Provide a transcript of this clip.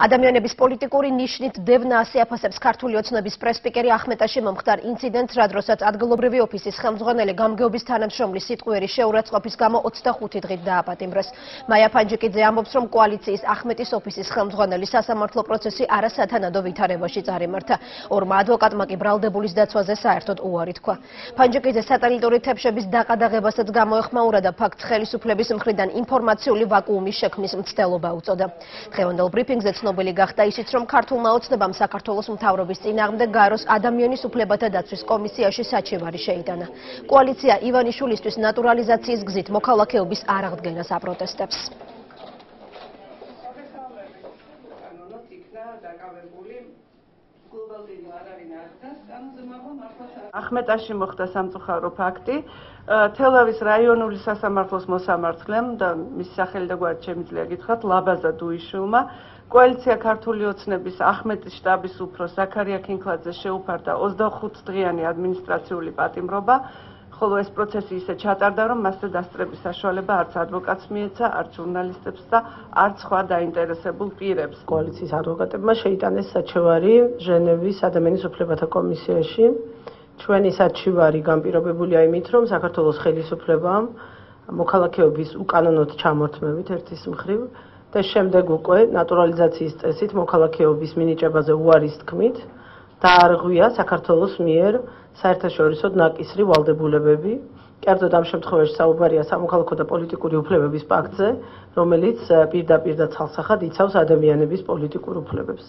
ადამიანების პოლიტიკური ნიშნით დევნასი აფასებს ქართული ოცნების პრესპიკერი ახმეტაში მომხდარ ინციდენტს, რა დროსაც ადგილობრივი ოფისის ხელმძღვანელი გამგეობის თანამშრომლის სიტყვიერი შეურაცხყოფის გამო 25 დღით დააპატიმრეს. მაია ფანჯიკიძე ამბობს, რომ კოალიციის ახმეტის ოფისის ხელმძღვანელის სასამართლო პროცესი არასათანადო ვითარებაში წარიმართა. ორმა ადვოკატმა კი ბრალდებულის დაცვაზე საერთოდ უარი თქვა. ფანჯიკიძე სატელიტური თებშების დაყადაღებასაც გამოეხმაურა და ფაქტს ხელისუფლების მხრიდან ინფორმაციული ვაკუუმის შექმნის მცდელობა უწოდა. დღევანდელ ბრიფინგზე ცნობილი გახდა ისიც, რომ ქართულმა ოცნებამ საქართველოს მთავრობის წინააღმდეგ გაროს ადამიანის უფლებათა დაცვის კომისიაში საჩივარი შეიტანა. კოალიცია ივანიშვილისთვის ნატურალიზაციის გზით მოქალაქეობის არაღდგენას აპროტესტებს. ახმეტაში მოხდა სამწუხარო ფაქტი. თელავის რაიონული სასამართლოს მოსამართლემ და მის სახელი და გვარი შემიძლია გითხრათ ლაბაზა დუიშულმა კოალიცია ქართული ოცნების ახმეტის შტაბის უფროს ზაქარია ქინქლაძე შეუფარდა 25 დღიანი ადმინისტრაციული პატიმრობა ხოლო ეს პროცესი ისე ჩატარდა, რომ მასზე დასწრების საშუალება არც ადვოკატს მიეცა, არც ჟურნალისტებს და არც სხვა დაინტერესებულ პირებს. კოალიციის ადვოკატებმა შეიტანეს საჩევარი ჟენევის ადამიანის უფლებათა კომისიაში. ჩვენი საჩივარი განპირობებულია იმით, რომ საქართველოს ხელისუფლებამ მოქალაქეობის უკანონოდ ჩამორთმევით ერთის მხრივ და შემდეგ უკვე ნატურალიზაციის წესით მოქალაქეობის მინიჭებაზე უარის თქმით დაარღვია საქართველოს მიერ საერთაშორისო ნაკისრი ვალდებულებები. კერძოდ ამ შემთხვევაში საუბარია სამოქალაქო და პოლიტიკური უფლებების პაქტზე, რომელიც პირდაპირ და ცალსახად იცავს ადამიანების პოლიტიკურ უფლებებს.